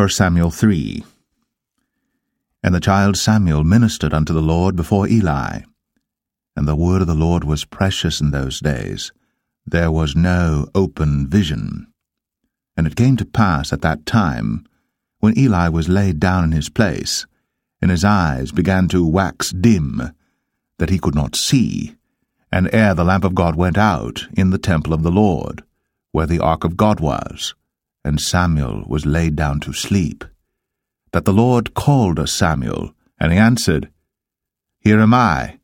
1 Samuel 3 And the child Samuel ministered unto the Lord before Eli. And the word of the Lord was precious in those days. There was no open vision. And it came to pass at that time, when Eli was laid down in his place, and his eyes began to wax dim, that he could not see, and ere the lamp of God went out in the temple of the Lord, where the ark of God was, and Samuel was laid down to sleep, that the Lord called us Samuel, and he answered, Here am I.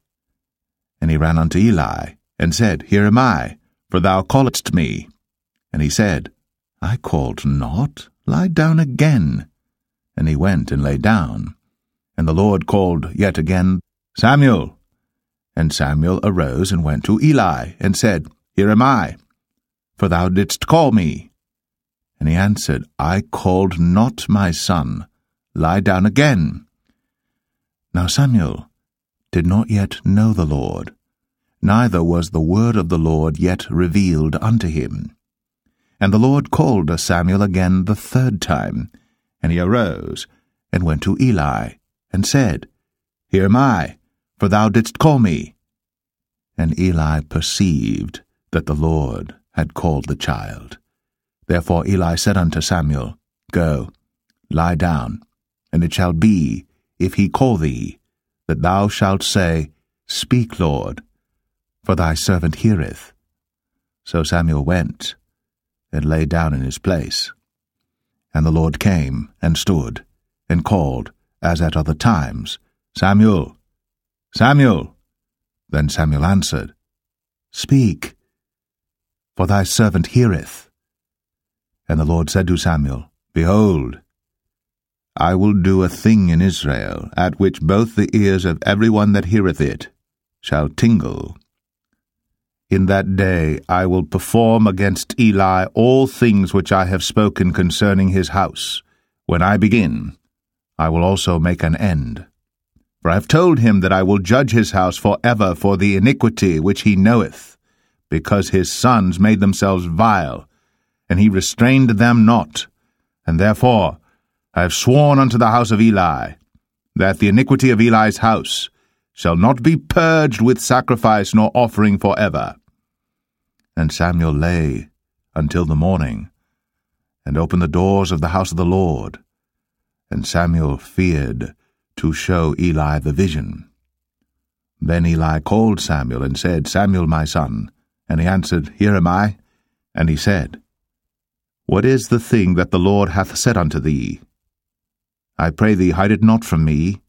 And he ran unto Eli, and said, Here am I, for thou calledst me. And he said, I called not, lie down again. And he went and lay down. And the Lord called yet again, Samuel. And Samuel arose and went to Eli, and said, Here am I, for thou didst call me. And he answered, I called not my son, lie down again. Now Samuel did not yet know the Lord, neither was the word of the Lord yet revealed unto him. And the Lord called Samuel again the third time, and he arose, and went to Eli, and said, Here am I, for thou didst call me. And Eli perceived that the Lord had called the child. Therefore Eli said unto Samuel, Go, lie down, and it shall be, if he call thee, that thou shalt say, Speak, Lord, for thy servant heareth. So Samuel went, and lay down in his place. And the Lord came, and stood, and called, as at other times, Samuel, Samuel. Then Samuel answered, Speak, for thy servant heareth. And the Lord said to Samuel, Behold, I will do a thing in Israel, at which both the ears of every one that heareth it shall tingle. In that day I will perform against Eli all things which I have spoken concerning his house. When I begin, I will also make an end. For I have told him that I will judge his house for ever for the iniquity which he knoweth, because his sons made themselves vile, and he restrained them not. And therefore I have sworn unto the house of Eli, that the iniquity of Eli's house shall not be purged with sacrifice nor offering for ever. And Samuel lay until the morning, and opened the doors of the house of the Lord. And Samuel feared to show Eli the vision. Then Eli called Samuel, and said, Samuel, my son. And he answered, Here am I. And he said, what is the thing that the Lord hath said unto thee? I pray thee, hide it not from me.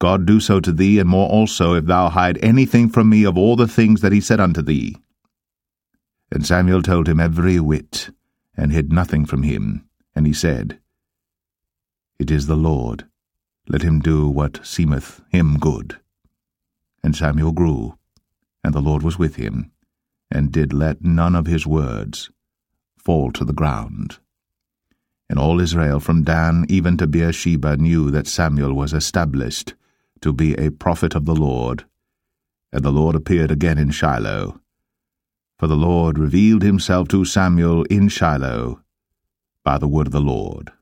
God do so to thee, and more also, if thou hide anything from me of all the things that he said unto thee. And Samuel told him every whit, and hid nothing from him. And he said, It is the Lord. Let him do what seemeth him good. And Samuel grew, and the Lord was with him, and did let none of his words fall to the ground. And all Israel from Dan even to Beersheba knew that Samuel was established to be a prophet of the Lord. And the Lord appeared again in Shiloh. For the Lord revealed himself to Samuel in Shiloh by the word of the Lord.